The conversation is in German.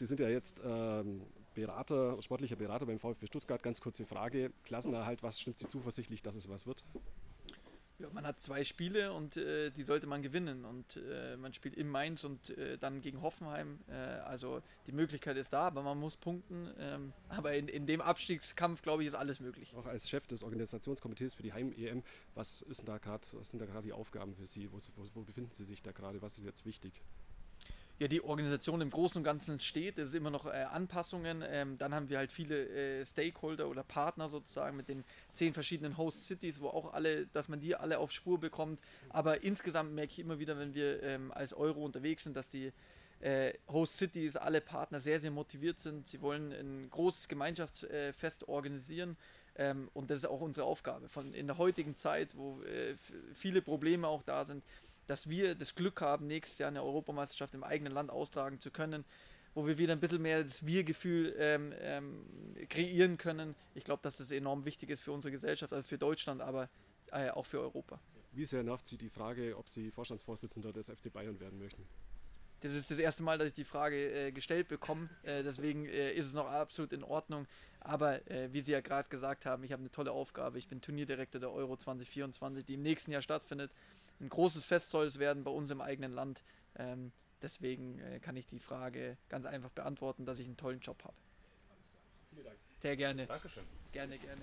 Sie sind ja jetzt ähm, Berater, sportlicher Berater beim VfB Stuttgart. Ganz kurze Frage. Klassenerhalt, was stimmt Sie zuversichtlich, dass es was wird? Ja, man hat zwei Spiele und äh, die sollte man gewinnen. Und äh, man spielt in Mainz und äh, dann gegen Hoffenheim. Äh, also die Möglichkeit ist da, aber man muss punkten. Ähm, aber in, in dem Abstiegskampf, glaube ich, ist alles möglich. Auch als Chef des Organisationskomitees für die Heim-EM, was, ist da was sind da gerade die Aufgaben für Sie? Wo, wo, wo befinden Sie sich da gerade? Was ist jetzt wichtig? Ja, die Organisation im Großen und Ganzen steht. Es ist immer noch äh, Anpassungen. Ähm, dann haben wir halt viele äh, Stakeholder oder Partner sozusagen mit den zehn verschiedenen Host Cities, wo auch alle, dass man die alle auf Spur bekommt. Aber insgesamt merke ich immer wieder, wenn wir ähm, als Euro unterwegs sind, dass die äh, Host Cities, alle Partner sehr, sehr motiviert sind. Sie wollen ein großes Gemeinschaftsfest organisieren. Ähm, und das ist auch unsere Aufgabe. Von in der heutigen Zeit, wo äh, viele Probleme auch da sind, dass wir das Glück haben, nächstes Jahr eine Europameisterschaft im eigenen Land austragen zu können, wo wir wieder ein bisschen mehr das Wir-Gefühl ähm, ähm, kreieren können. Ich glaube, dass das enorm wichtig ist für unsere Gesellschaft, also für Deutschland, aber äh, auch für Europa. Wie sehr nervt Sie die Frage, ob Sie Vorstandsvorsitzender des FC Bayern werden möchten? Das ist das erste Mal, dass ich die Frage äh, gestellt bekomme. Äh, deswegen äh, ist es noch absolut in Ordnung. Aber äh, wie Sie ja gerade gesagt haben, ich habe eine tolle Aufgabe. Ich bin Turnierdirektor der Euro 2024, die im nächsten Jahr stattfindet ein großes Fest soll es werden bei uns im eigenen Land. Ähm, deswegen äh, kann ich die Frage ganz einfach beantworten, dass ich einen tollen Job habe. Vielen Dank. Sehr gerne. Dankeschön. Gerne, gerne.